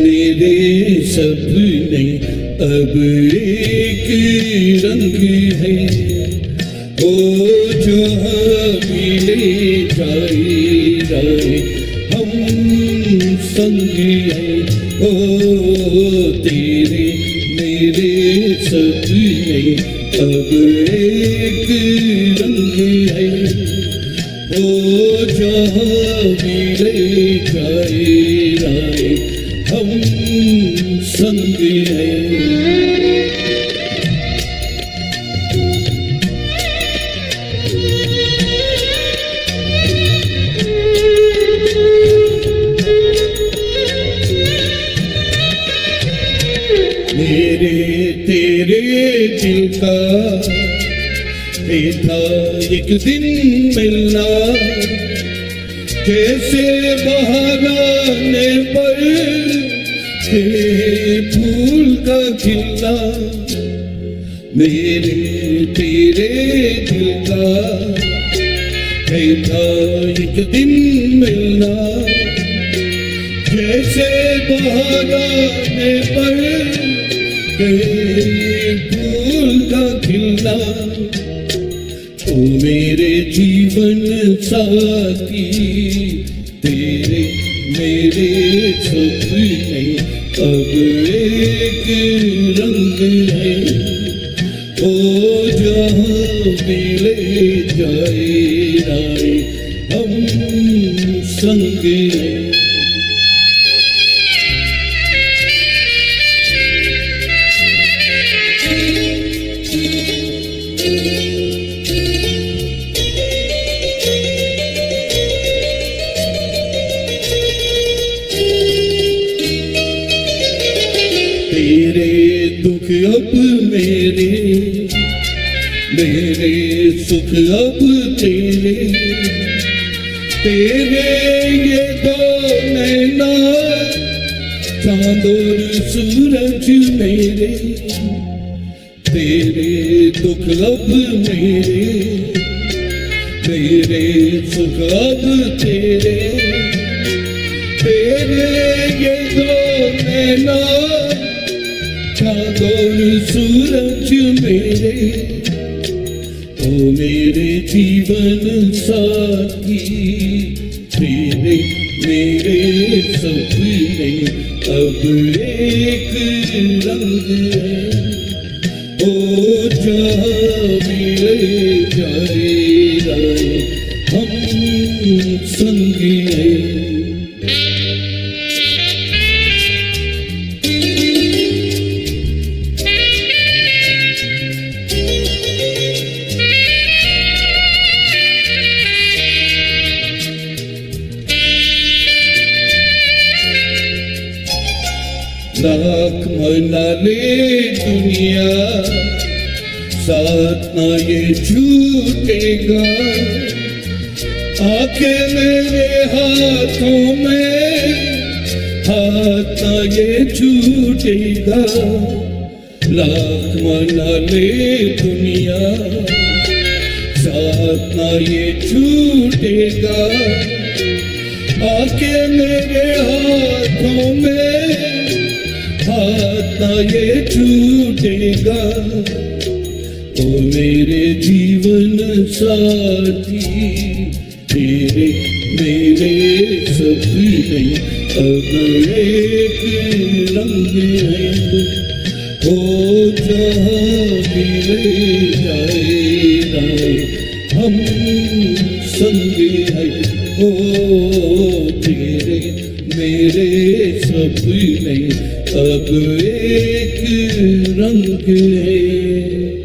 मेरे सपने अब एक रंग है। ओ जहाँ मिले जाए जाए, हम संग है। ओ, तेरे मेरे सपने अब एक रंग है। ओ जहाँ मिले जाए हम संग हैं मेरे तेरे दिल का था एक दिन मिलना। जैसे बहाने पर तेरे फूल का खिलना मेरे तेरे दिल का ये था एक दिन मिलना जैसे बहाने पर फूल का खिलना। ओ मेरे जीवन साथी, तेरे मेरे सपने अब एक रंग है। ओ जहाँ मिले जाए हम संग हैं। तेरे दुख अब मेरे मेरे सुख अब तेरे। तेरे ये दो नैना, चाँद और सूरज मेरे। तेरे दुख अब मेरे तेरे सुख अब तेरे। तेरे ये दो नैना चादर सूरज मेरे, ओ मेरे जीवन साथी, तेरे, मेरे सपने अब एक रंग ओ मिले जाए जाए हम संग हैं। लाख मना ले दुनिया, साथ ना ये छूटेगा आके मेरे हाथों में, हाथ ना ये छूटेगा लाख मना ले दुनिया, साथ ना ये छूटेगा आके मेरे हाथों में ये छूटेगा। ओ मेरे जीवन साथी, तेरे मेरे सपने अब एक रंग है। ओ जहाँ जाए हम संग है। ओ तेरे मेरे सपने अब एक रंग है